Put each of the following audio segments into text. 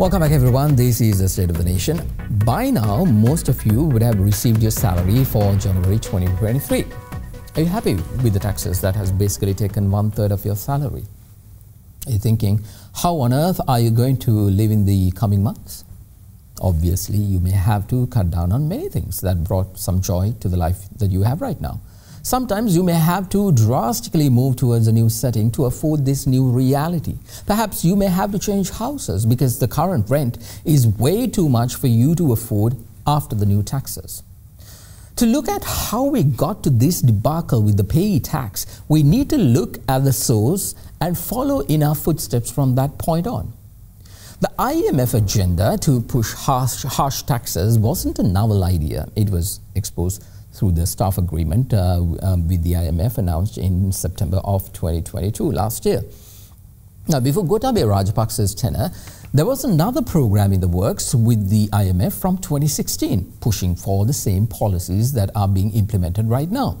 Welcome back, everyone. This is the State of the Nation. By now, most of you would have received your salary for January 2023. Are you happy with the taxes that has basically taken one third of your salary? Are you thinking, how on earth are you going to live in the coming months? Obviously, you may have to cut down on many things that brought some joy to the life that you have right now. Sometimes you may have to drastically move towards a new setting to afford this new reality. Perhaps you may have to change houses because the current rent is way too much for you to afford after the new taxes. To look at how we got to this debacle with the pay tax, we need to look at the source and follow in our footsteps from that point on. The IMF agenda to push harsh, harsh taxes wasn't a novel idea. It was exposed through the staff agreement uh, um, with the IMF announced in September of 2022, last year. Now, before Gotabaya Rajapaksa's tenure, there was another program in the works with the IMF from 2016, pushing for the same policies that are being implemented right now.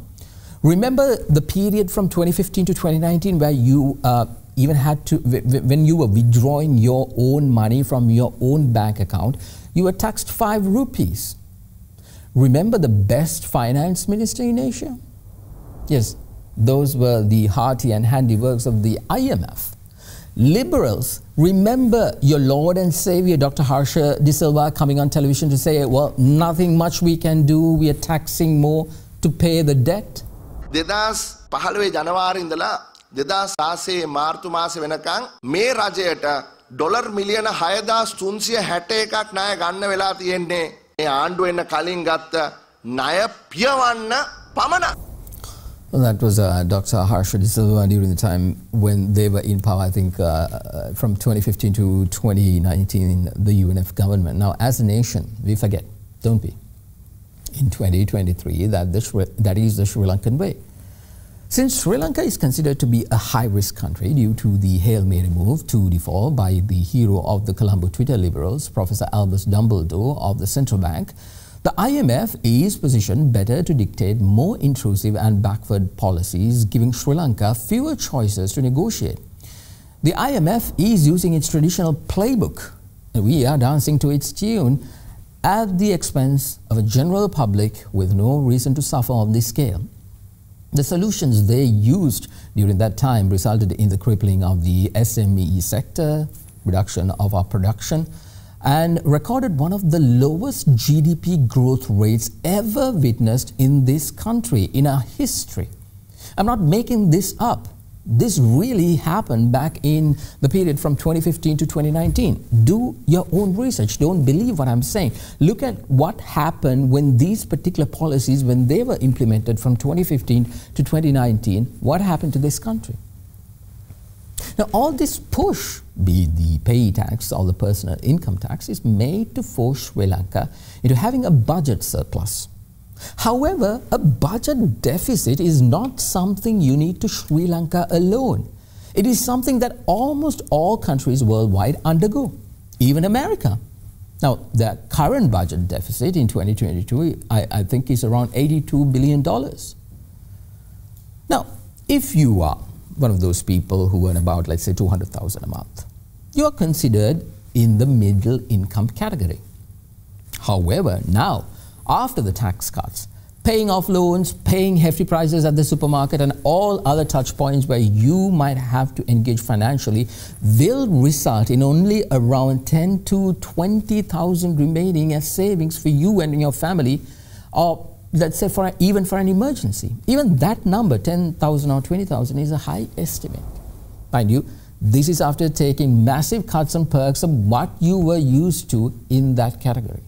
Remember the period from 2015 to 2019 where you uh, even had to, when you were withdrawing your own money from your own bank account, you were taxed 5 rupees. Remember the best finance minister in Asia? Yes, those were the hearty and handy works of the IMF. Liberals, remember your Lord and Savior, Dr. Harsha De Silva, coming on television to say, well, nothing much we can do, we are taxing more to pay the debt. දෙදස් පහළවේ ජනවාරින්දලා දෙදස් ආසේ මාර්තු මාස වෙනකං මේ රජයට dollar මිලියන හයදස් තුන්සිය හැට එකක් ණය ගන්න වෙලා තියෙන්නේ ආණ්ඩුව එන්න කලින් ගත්ත ණය පියවන්න පමණක්. Well, that was uh, Dr. Harsha De Silva during the time when they were in power, I think, uh, uh from 2015 to 2019 in the UNF government. Now, as a nation, we forget, don't we? In 2023, that, the that is the Sri Lankan way. Since Sri Lanka is considered to be a high-risk country due to the Hail Mary move to default by the hero of the Colombo Twitter liberals, Professor Albus Dumbledore of the central bank, the IMF is positioned better to dictate more intrusive and backward policies, giving Sri Lanka fewer choices to negotiate. The IMF is using its traditional playbook, and we are dancing to its tune at the expense of a general public with no reason to suffer on this scale. The solutions they used during that time resulted in the crippling of the SME sector, reduction of our production, and recorded one of the lowest GDP growth rates ever witnessed in this country in our history. I'm not making this up. This really happened back in the period from 2015 to 2019. Do your own research. Don't believe what I'm saying. Look at what happened when these particular policies, when they were implemented from 2015 to 2019, what happened to this country? Now, all this push, be it the pay tax or the personal income tax, is made to force Sri Lanka into having a budget surplus. However, a budget deficit is not something unique to Sri Lanka alone. It is something that almost all countries worldwide undergo, even America. Now, the current budget deficit in 2022, I, I think, is around $82 billion. Now, if you are one of those people who earn about, let's say, 200,000 a month, you are considered in the middle income category. However, now, after the tax cuts, paying off loans, paying hefty prices at the supermarket, and all other touch points where you might have to engage financially will result in only around 10 to 20,000 remaining as savings for you and your family, or let's say for even for an emergency. Even that number, 10,000 or 20,000, is a high estimate. Mind you, this is after taking massive cuts and perks of what you were used to in that category.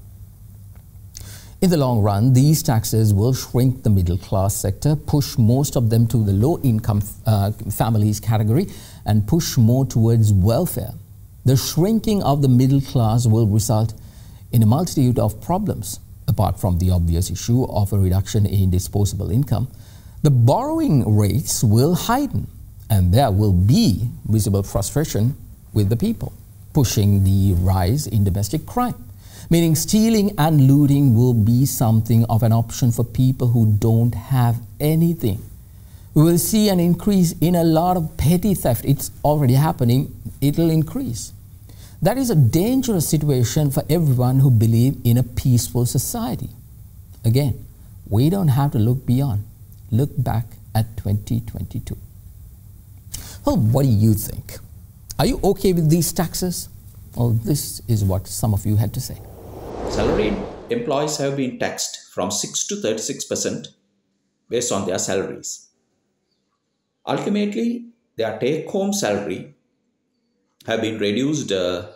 In the long run, these taxes will shrink the middle class sector, push most of them to the low income uh, families category, and push more towards welfare. The shrinking of the middle class will result in a multitude of problems, apart from the obvious issue of a reduction in disposable income. The borrowing rates will heighten, and there will be visible frustration with the people, pushing the rise in domestic crime meaning stealing and looting will be something of an option for people who don't have anything. We will see an increase in a lot of petty theft. It's already happening. It'll increase. That is a dangerous situation for everyone who believes in a peaceful society. Again, we don't have to look beyond. Look back at 2022. Well, what do you think? Are you okay with these taxes? Well, this is what some of you had to say. Salaried employees have been taxed from 6 to 36% based on their salaries. Ultimately, their take home salary have been reduced uh,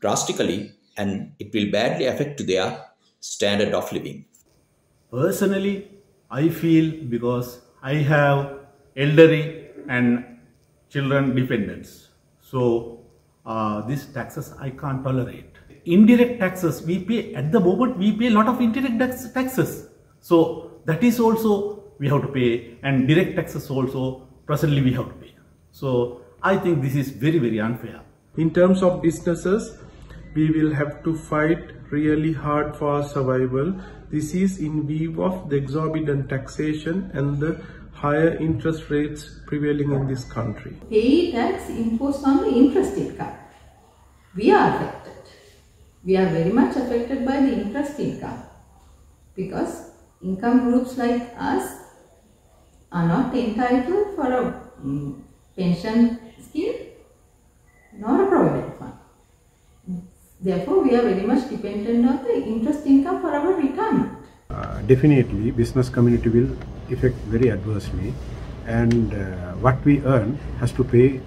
drastically and it will badly affect their standard of living. Personally, I feel because I have elderly and children dependents. So uh, these taxes I can't tolerate. Indirect taxes we pay at the moment we pay a lot of indirect taxes. So that is also we have to pay and direct taxes also presently we have to pay. So I think this is very very unfair. In terms of businesses, we will have to fight really hard for survival. This is in view of the exorbitant taxation and the higher interest rates prevailing in this country. Pay tax imposed on the interest income. We are affected. We are very much affected by the interest income because income groups like us are not entitled for a um, pension scheme nor a provident fund. Therefore, we are very much dependent on the interest income for our retirement. Uh, definitely, business community will affect very adversely and uh, what we earn has to pay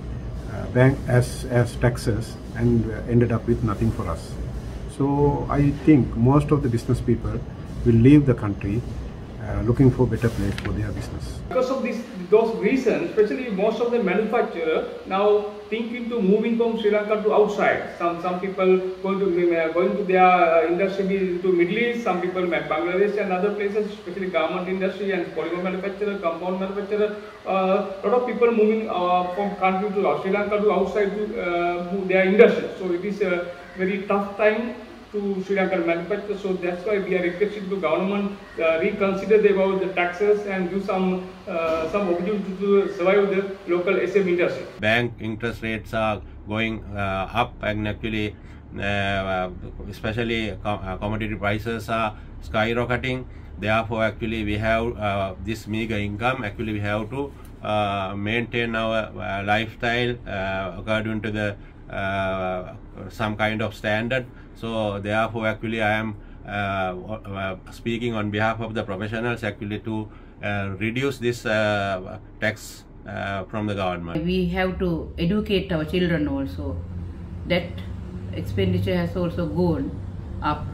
uh, bank as, as taxes and uh, ended up with nothing for us. So I think most of the business people will leave the country uh, looking for better place for their business. Because of this, those reasons, especially most of the manufacturer now thinking to moving from Sri Lanka to outside. Some some people going to going to their uh, industry to Middle East. Some people Bangladesh and other places, especially garment industry and polymer manufacturer, compound manufacturer. A uh, lot of people moving uh, from country to Sri Lanka to outside to their industry. So it is a very tough time to Sri Lankan manufacturers. So that's why we are requesting to government uh, reconsider about the taxes and do some uh, some opportunity to survive the local SM industry. Bank interest rates are going uh, up and actually uh, especially uh, commodity prices are skyrocketing. Therefore, actually we have uh, this meager income. Actually, we have to maintain our lifestyle according to the some kind of standard so therefore, actually, I am uh, uh, speaking on behalf of the professionals actually to uh, reduce this uh, tax uh, from the government. We have to educate our children also. That expenditure has also gone up.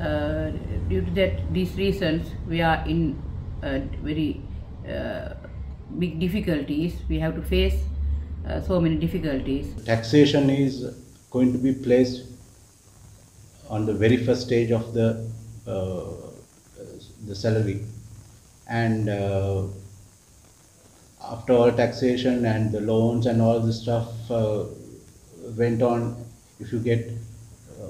Uh, due to that, these reasons, we are in very big difficulties. We have to face so many difficulties. Taxation is going to be placed on the very first stage of the uh, the salary. And uh, after all taxation and the loans and all the stuff uh, went on if you get uh,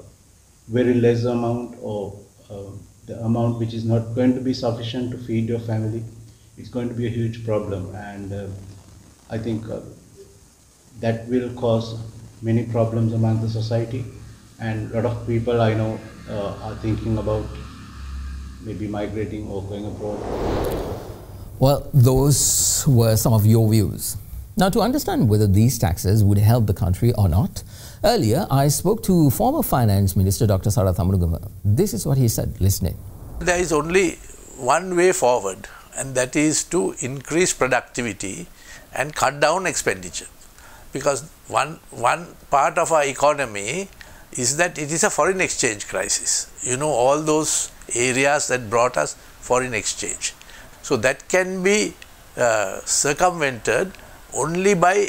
very less amount or uh, the amount which is not going to be sufficient to feed your family it's going to be a huge problem. And uh, I think that will cause many problems among the society and a lot of people I know uh, are thinking about maybe migrating or going abroad. Well, those were some of your views. Now, to understand whether these taxes would help the country or not, earlier I spoke to former Finance Minister Dr. Sarath Amunugama. This is what he said. Listen There is only one way forward, and that is to increase productivity and cut down expenditure. Because one, one part of our economy is that it is a foreign exchange crisis. You know, all those areas that brought us foreign exchange. So that can be uh, circumvented only by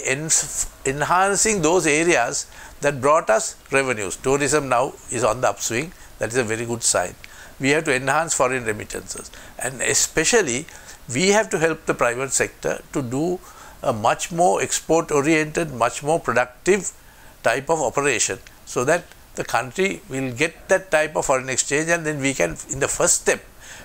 enhancing those areas that brought us revenues. Tourism now is on the upswing, that is a very good sign. We have to enhance foreign remittances and especially we have to help the private sector to do a much more export oriented, much more productive type of operation so that the country will get that type of foreign exchange and then we can in the first step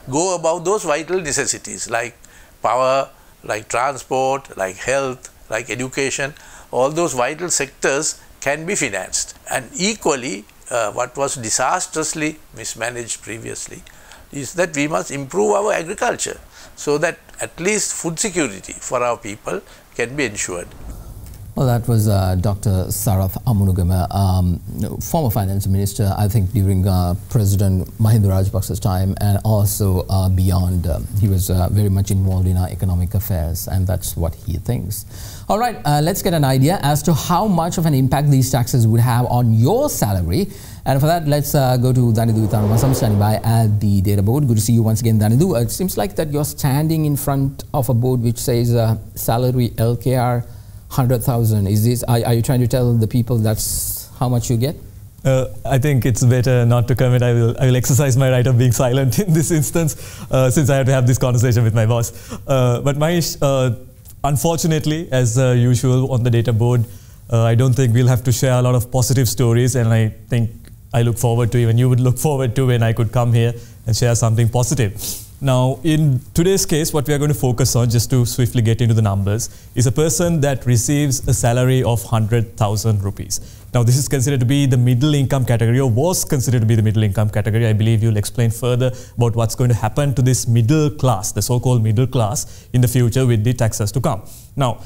go about those vital necessities like power, like transport, like health, like education, all those vital sectors can be financed. And equally, uh, what was disastrously mismanaged previously is that we must improve our agriculture so that at least food security for our people can be ensured. Well, that was uh, Dr. Sarath Amunugama, um, former finance minister, I think during uh, President Mahinda Rajapaksa's time and also uh, beyond. Um, he was uh, very much involved in our economic affairs and that's what he thinks. All right, uh, let's get an idea as to how much of an impact these taxes would have on your salary. And for that, let's uh, go to Danidu Thanumasam standing by at the data board. Good to see you once again, Danidu. it seems like that you're standing in front of a board which says salary LKR 100,000. Is this, are, are, you trying to tell the people that's how much you get? Uh, I think it's better not to comment. I will, I will exercise my right of being silent in this instance uh, since I have to have this conversation with my boss. Uh, but Mahieash, uh, unfortunately, as uh, usual on the data board, uh, I don't think we'll have to share a lot of positive stories and I think I look forward to even you would look forward to when I could come here and share something positive. Now, in today's case, what we are going to focus on, just to swiftly get into the numbers, is a person that receives a salary of 100,000 rupees. Now, this is considered to be the middle income category, or was considered to be the middle income category. I believe you'll explain further about what's going to happen to this middle class, the so-called middle class, in the future with the taxes to come. Now,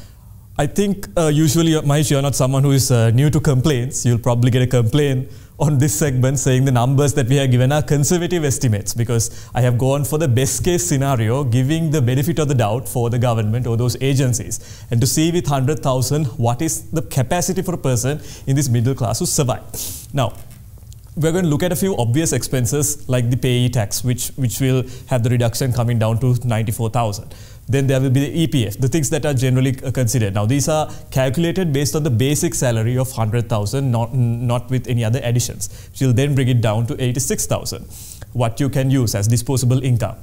I think uh, usually, Mahieash, you're not someone who is uh, new to complaints. You'll probably get a complaint on this segment saying the numbers that we have given are conservative estimates because I have gone for the best case scenario, giving the benefit of the doubt for the government or those agencies. And to see with 100,000, what is the capacity for a person in this middle class to survive. Now, we're going to look at a few obvious expenses like the payee tax, which, which will have the reduction coming down to 94,000. Then there will be the EPF, the things that are generally considered. Now, these are calculated based on the basic salary of 100,000, not, not with any other additions, which will then bring it down to 86,000, what you can use as disposable income.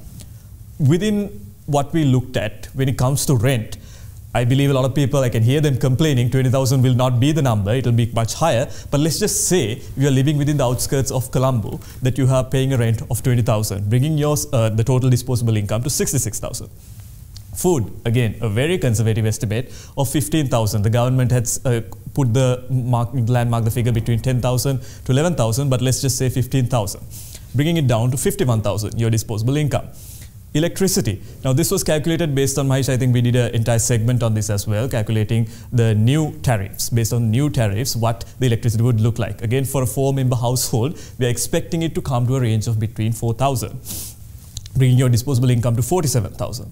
Within what we looked at when it comes to rent, I believe a lot of people, I can hear them complaining 20,000 will not be the number, it will be much higher. But let's just say you are living within the outskirts of Colombo, that you are paying a rent of 20,000, bringing your, uh, the total disposable income to 66,000. Food, again, a very conservative estimate of 15,000. The government has uh, put the mark, landmark, the figure between 10,000 to 11,000, but let's just say 15,000. Bringing it down to 51,000, your disposable income. Electricity. Now, this was calculated based on Mahieash. I think we did an entire segment on this as well, calculating the new tariffs. Based on new tariffs, what the electricity would look like. Again, for a four member household, we are expecting it to come to a range of between 4,000, bringing your disposable income to 47,000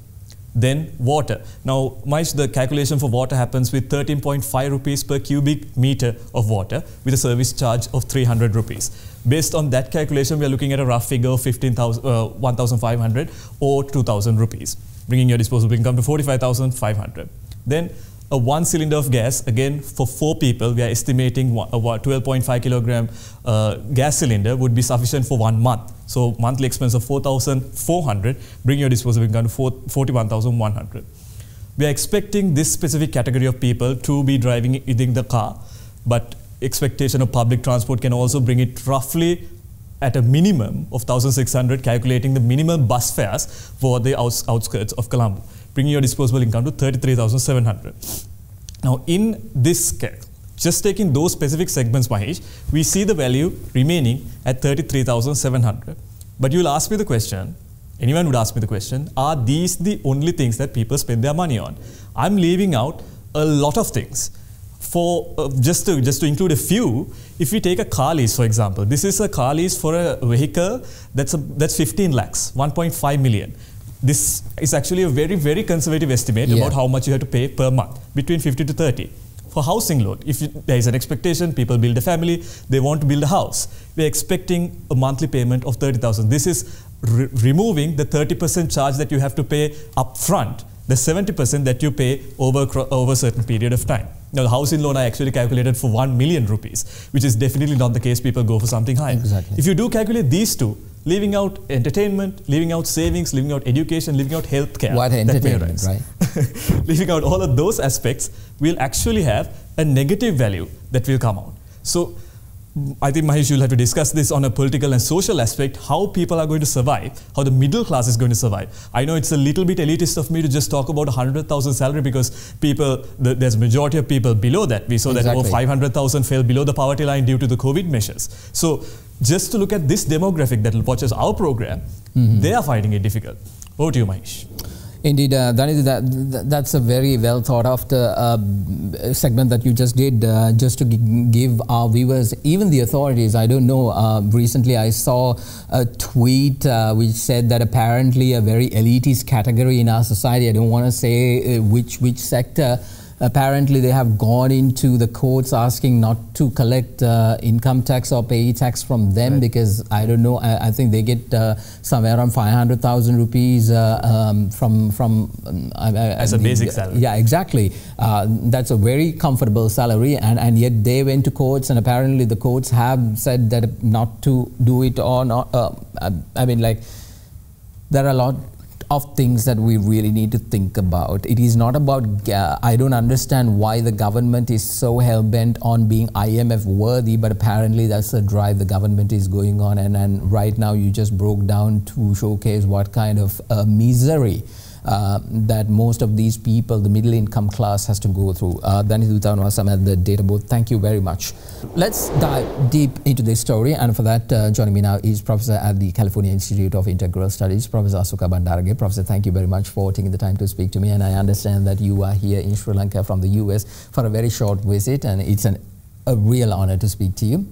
then water. Now, Mahieash, the calculation for water happens with 13.5 rupees per cubic meter of water with a service charge of 300 rupees. Based on that calculation, we are looking at a rough figure of 15,000, uh, 1,500 or 2,000 rupees, bringing your disposable income to 45,500. Then a one cylinder of gas, again for four people, we are estimating a 12.5 kilogram uh, gas cylinder would be sufficient for one month. So monthly expense of 4,400, bring your disposable income to 41,100. We are expecting this specific category of people to be driving in the car, but expectation of public transport can also bring it roughly at a minimum of 1,600, calculating the minimum bus fares for the outs outskirts of Colombo bringing your disposable income to 33,700. Now, in this case, just taking those specific segments, Mahieash, we see the value remaining at 33,700. But you'll ask me the question, anyone would ask me the question, are these the only things that people spend their money on? I'm leaving out a lot of things. For uh, just to just to include a few, if we take a car lease, for example, this is a car lease for a vehicle that's a, that's 15 lakhs, 1.5 million this is actually a very, very conservative estimate yeah. about how much you have to pay per month, between 50 to 30. For housing loan, if you, there is an expectation, people build a family, they want to build a house. We're expecting a monthly payment of 30,000. This is re removing the 30% charge that you have to pay upfront, the 70% that you pay over, over a certain period of time. Now, the housing loan I actually calculated for 1 million rupees, which is definitely not the case. People go for something higher. Exactly. If you do calculate these two, leaving out entertainment, leaving out savings, leaving out education, leaving out healthcare. What entertainment, right? leaving out all of those aspects, we'll actually have a negative value that will come out. So I think Mahieash, you'll have to discuss this on a political and social aspect, how people are going to survive, how the middle class is going to survive. I know it's a little bit elitist of me to just talk about 100,000 salary because people, the, there's majority of people below that. We saw exactly. that over 500,000 fell below the poverty line due to the COVID measures. So just to look at this demographic that watches our program, mm-hmm. they are finding it difficult. Over to you, Mahieash. Indeed, uh, that is that, that's a very well thought after uh, segment that you just did. Uh, just to give our viewers, even the authorities, I don't know. Uh, recently, I saw a tweet uh, which said that apparently a very elitist category in our society. I don't want to say uh, which which sector apparently they have gone into the courts asking not to collect uh, income tax or pay tax from them right. because I don't know I, I think they get uh, somewhere around 500,000 rupees uh, um, from from um, as a basic salary yeah exactly uh, that's a very comfortable salary and, and yet they went to courts and apparently the courts have said that not to do it or not uh, I mean like there are a lot of things that we really need to think about. It is not about, uh, I don't understand why the government is so hell bent on being IMF worthy, but apparently that's the drive the government is going on. And, and right now you just broke down to showcase what kind of uh, misery uh, that most of these people, the middle income class, has to go through. Uh, at the data booth. Thank you very much. Let's dive deep into this story, and for that, uh, joining me now is Professor at the California Institute of Integral Studies, Professor Asoka Bandarage. Professor, thank you very much for taking the time to speak to me, and I understand that you are here in Sri Lanka from the US for a very short visit, and it's an, a real honor to speak to you.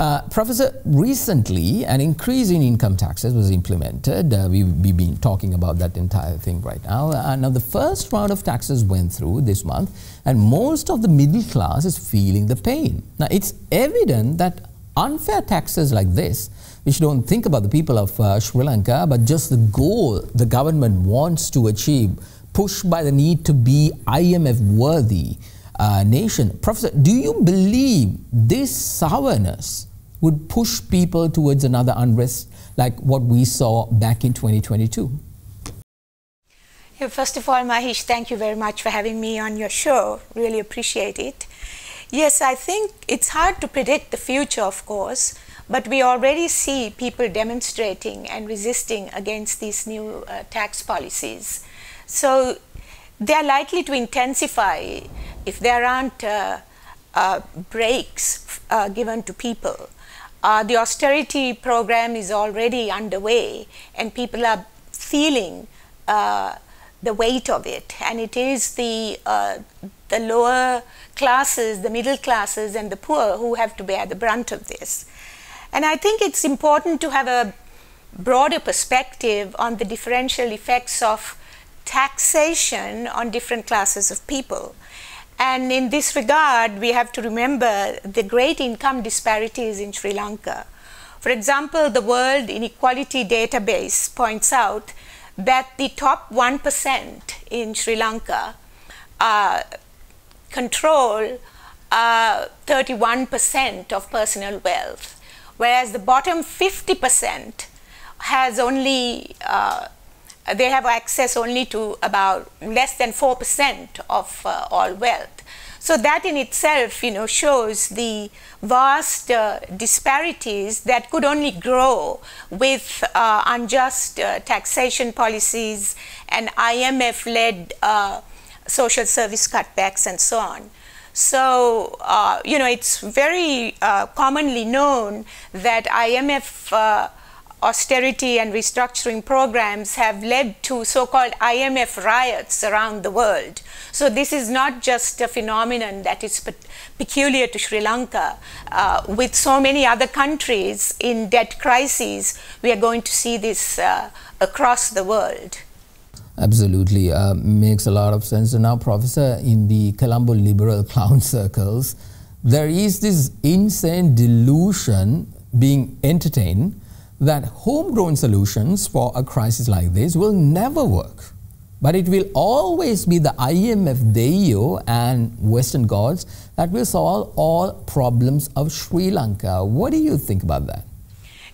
Uh, Professor, recently an increase in income taxes was implemented. Uh, we, have been talking about that entire thing right now. Uh, now, the first round of taxes went through this month, and most of the middle class is feeling the pain. Now, it's evident that unfair taxes like this, which don't think about the people of uh, Sri Lanka, but just the goal the government wants to achieve, pushed by the need to be IMF worthy, uh, nation. Professor, do you believe this sourness would push people towards another unrest like what we saw back in 2022? First of all, Mahieash, thank you very much for having me on your show. Really appreciate it. Yes, I think it's hard to predict the future, of course, but we already see people demonstrating and resisting against these new uh, tax policies. So they are likely to intensify if there aren't uh, uh, breaks uh, given to people. Uh, the austerity program is already underway and people are feeling uh, the weight of it and it is the, uh, the lower classes, the middle classes and the poor who have to bear the brunt of this. And I think it's important to have a broader perspective on the differential effects of taxation on different classes of people. And in this regard, we have to remember the great income disparities in Sri Lanka. For example, the World Inequality Database points out that the top 1% in Sri Lanka uh, control 31% uh, of personal wealth, whereas the bottom 50% has only uh, they have access only to about less than 4% of uh, all wealth. So that in itself, you know, shows the vast uh, disparities that could only grow with uh, unjust uh, taxation policies and IMF-led uh, social service cutbacks and so on. So, uh, you know, it's very commonly known that IMF austerity and restructuring programs have led to so-called IMF riots around the world. So this is not just a phenomenon that is pe peculiar to Sri Lanka. Uh, with so many other countries in debt crises, we are going to see this uh, across the world. Absolutely. Uh, makes a lot of sense. And now, Professor, in the Colombo liberal clown circles, there is this insane delusion being entertained that homegrown solutions for a crisis like this will never work. But it will always be the IMF DAO and Western gods that will solve all problems of Sri Lanka. What do you think about that?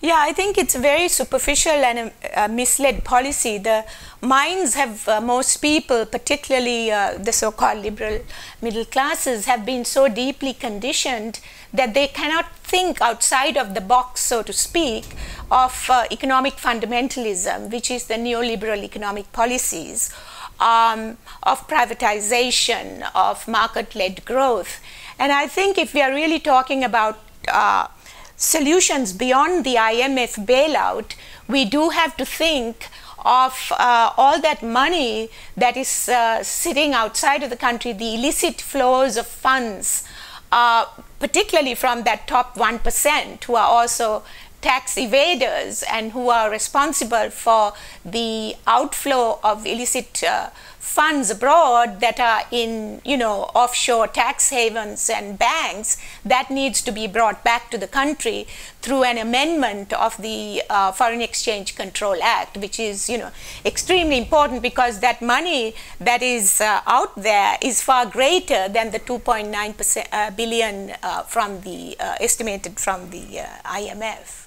Yeah, I think it's a very superficial and a, a misled policy. The minds have, uh, most people, particularly uh, the so called liberal middle classes, have been so deeply conditioned that they cannot think outside of the box, so to speak, of uh, economic fundamentalism, which is the neoliberal economic policies. Um, of privatization, of market led growth. And I think if we are really talking about uh, solutions beyond the IMF bailout, we do have to think of uh, all that money that is uh, sitting outside of the country, the illicit flows of funds, uh, particularly from that top 1% who are also tax evaders and who are responsible for the outflow of illicit uh, funds abroad that are in you know offshore tax havens and banks that needs to be brought back to the country through an amendment of the uh, foreign exchange control act which is you know extremely important because that money that is uh, out there is far greater than the 2.9 percent uh, billion uh, from the uh, estimated from the uh, IMF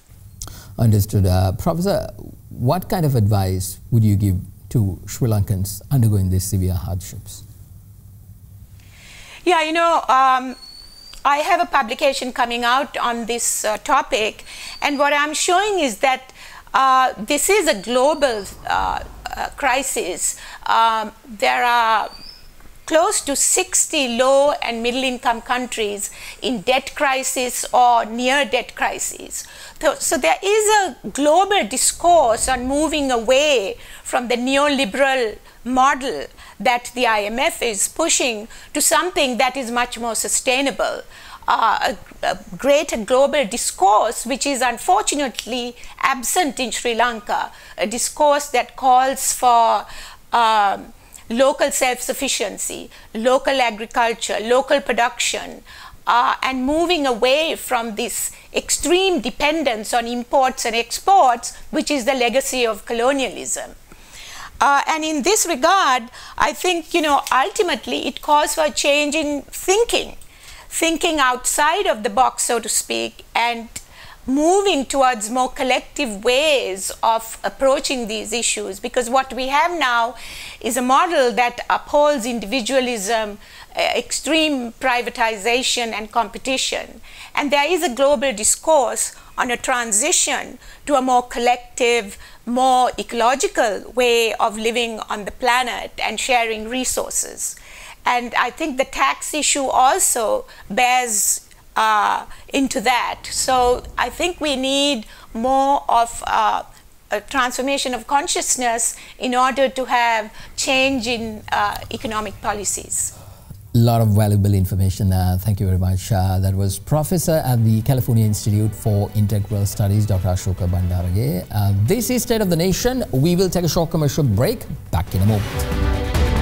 understood. Professor what kind of advice would you give to Sri Lankans undergoing these severe hardships? Yeah, you know, um, I have a publication coming out on this uh, topic, and what I'm showing is that uh, this is a global uh, uh crisis. Um, there are close to 60 low and middle income countries in debt crisis or near debt crisis. So, so, there is a global discourse on moving away from the neoliberal model that the IMF is pushing to something that is much more sustainable. Uh, a, a greater global discourse, which is unfortunately absent in Sri Lanka, a discourse that calls for um, local self-sufficiency, local agriculture, local production, uh, and moving away from this extreme dependence on imports and exports, which is the legacy of colonialism. Uh, and in this regard, I think, you know, ultimately it calls for a change in thinking, thinking outside of the box, so to speak, and moving towards more collective ways of approaching these issues because what we have now is a model that upholds individualism, uh, extreme privatization and competition. And there is a global discourse on a transition to a more collective, more ecological way of living on the planet and sharing resources. And I think the tax issue also bears uh, into that. So I think we need more of uh, a transformation of consciousness in order to have change in uh, economic policies. A lot of valuable information. Uh, thank you very much. Uh, that was Professor at the California Institute for Integral Studies, Dr. Asoka Bandarage. Uh, this is State of the Nation. We will take a short commercial break. Back in a moment.